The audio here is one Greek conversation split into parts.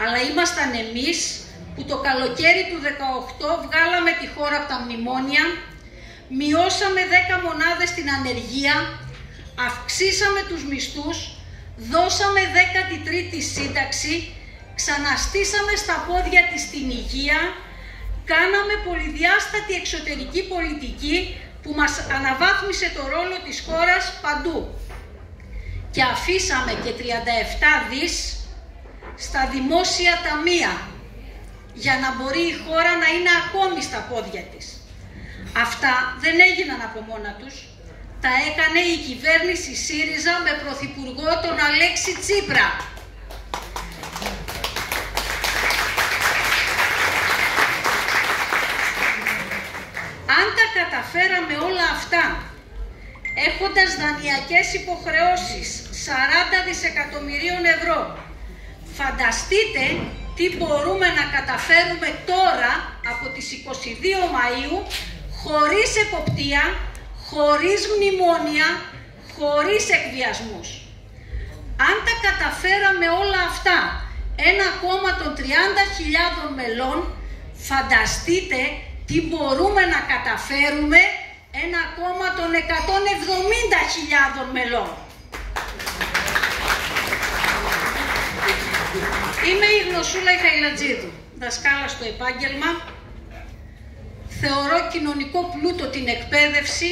αλλά ήμασταν εμείς που το καλοκαίρι του 18 βγάλαμε τη χώρα από τα μνημόνια, μειώσαμε 10 μονάδες την ανεργία, αυξήσαμε τους μισθούς, δώσαμε 13η σύνταξη, ξαναστήσαμε στα πόδια της την υγεία, κάναμε πολυδιάστατη εξωτερική πολιτική που μας αναβάθμισε το ρόλο της χώρας παντού. Και αφήσαμε και 37 δις στα δημόσια ταμεία για να μπορεί η χώρα να είναι ακόμη στα πόδια της. Αυτά δεν έγιναν από μόνα τους. Τα έκανε η κυβέρνηση ΣΥΡΙΖΑ με πρωθυπουργό τον Αλέξη Τσίπρα. Αν τα καταφέραμε όλα αυτά, έχοντας δανειακές υποχρεώσεις 40 δισεκατομμυρίων ευρώ, φανταστείτε τι μπορούμε να καταφέρουμε τώρα από τις 22 Μαΐου χωρίς εποπτεία, χωρίς μνημόνια, χωρίς εκβιασμούς. Αν τα καταφέραμε όλα αυτά ένα κόμμα των 30.000 μελών, φανταστείτε τι μπορούμε να καταφέρουμε ένα κόμμα των 170.000 μελών. Είμαι η Γνωσούλα Ιχαϊλατζίδου, δασκάλα στο επάγγελμα. Θεωρώ κοινωνικό πλούτο την εκπαίδευση,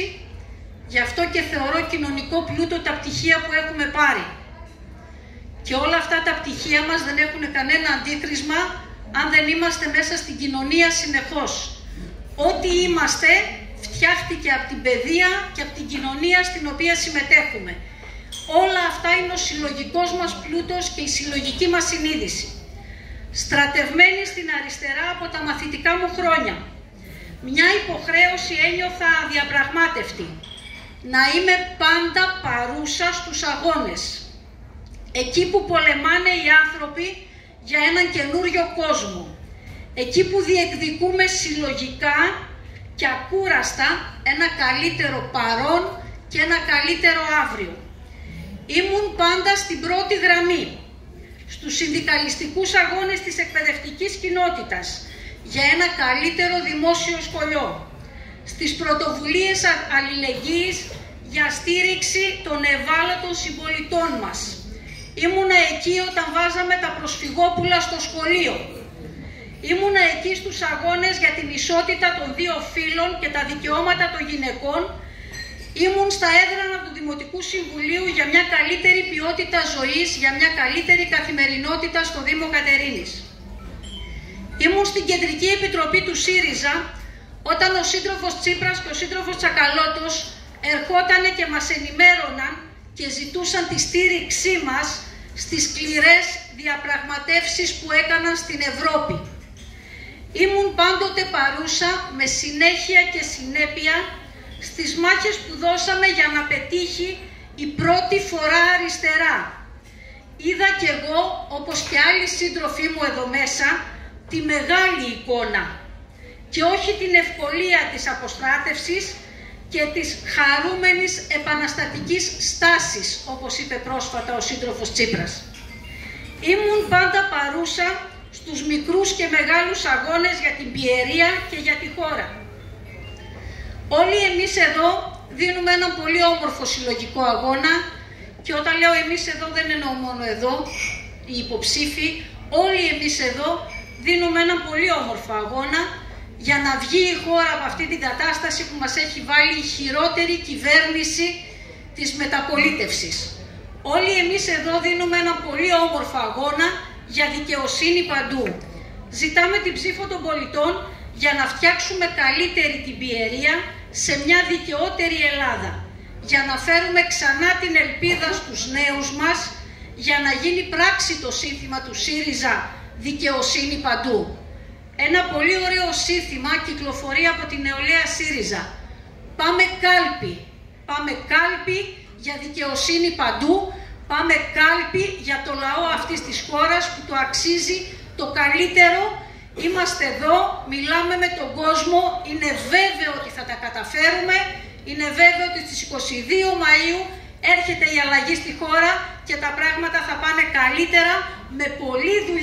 γι' αυτό και θεωρώ κοινωνικό πλούτο τα πτυχία που έχουμε πάρει. Και όλα αυτά τα πτυχία μας δεν έχουν κανένα αντίκρισμα αν δεν είμαστε μέσα στην κοινωνία συνεχώς. Ό,τι είμαστε φτιάχτηκε από την παιδεία και από την κοινωνία στην οποία συμμετέχουμε. Όλα αυτά είναι ο συλλογικός μας πλούτος και η συλλογική μας συνείδηση. Στρατευμένη στην αριστερά από τα μαθητικά μου χρόνια. Μια υποχρέωση ένιωθα αδιαπραγμάτευτη. Να είμαι πάντα παρούσα στους αγώνες. Εκεί που πολεμάνε οι άνθρωποι για έναν καινούριο κόσμο. Εκεί που διεκδικούμε συλλογικά και ακούραστα ένα καλύτερο παρόν και ένα καλύτερο αύριο. Ήμουν πάντα στην πρώτη γραμμή, στους συνδικαλιστικούς αγώνες της εκπαιδευτικής κοινότητας για ένα καλύτερο δημόσιο σχολείο, στις πρωτοβουλίες αλληλεγγύης για στήριξη των ευάλωτων συμπολιτών μας. Ήμουνα εκεί όταν βάζαμε τα προσφυγόπουλα στο σχολείο. Ήμουνα εκεί στους αγώνες για την ισότητα των δύο φύλων και τα δικαιώματα των γυναικών Ήμουν στα έδρανα του Δημοτικού Συμβουλίου για μια καλύτερη ποιότητα ζωής, για μια καλύτερη καθημερινότητα στο Δήμο Κατερίνης. Ήμουν στην Κεντρική Επιτροπή του ΣΥΡΙΖΑ όταν ο σύντροφος Τσίπρας και ο σύντροφος Τσακαλώτος ερχότανε και μας ενημέρωναν και ζητούσαν τη στήριξή μας στις σκληρές διαπραγματεύσεις που έκαναν στην Ευρώπη. Ήμουν πάντοτε παρούσα με συνέχεια και συνέπεια στις μάχες που δώσαμε για να πετύχει η πρώτη φορά αριστερά. Είδα κι εγώ, όπως και άλλοι σύντροφοί μου εδώ μέσα, τη μεγάλη εικόνα και όχι την ευκολία της αποστράτευσης και της χαρούμενης επαναστατικής στάσης, όπως είπε πρόσφατα ο σύντροφος Τσίπρας. Ήμουν πάντα παρούσα στους μικρούς και μεγάλους αγώνες για την πιερία και για τη χώρα. Όλοι εμείς εδώ δίνουμε έναν πολύ όμορφο συλλογικό αγώνα και όταν λέω εμείς εδώ δεν εννοώ μόνο εδώ, οι υποψήφοι, όλοι εμείς εδώ δίνουμε έναν πολύ όμορφο αγώνα για να βγει η χώρα από αυτή την κατάσταση που μας έχει βάλει η χειρότερη κυβέρνηση της μεταπολίτευσης. Όλοι εμείς εδώ δίνουμε έναν πολύ όμορφο αγώνα για δικαιοσύνη παντού. Ζητάμε την ψήφο των πολιτών για να φτιάξουμε καλύτερη την πιερία, σε μια δικαιότερη Ελλάδα για να φέρουμε ξανά την ελπίδα στους νέους μας για να γίνει πράξη το σύνθημα του ΣΥΡΙΖΑ δικαιοσύνη παντού. Ένα πολύ ωραίο σύνθημα κυκλοφορεί από την νεολαία ΣΥΡΙΖΑ. Πάμε κάλπι. Πάμε κάλπι για δικαιοσύνη παντού. Πάμε κάλπι για το λαό αυτής της χώρας που το αξίζει το καλύτερο Είμαστε εδώ, μιλάμε με τον κόσμο, είναι βέβαιο ότι θα τα καταφέρουμε, είναι βέβαιο ότι στις 22 Μαΐου έρχεται η αλλαγή στη χώρα και τα πράγματα θα πάνε καλύτερα με πολλή δουλειά.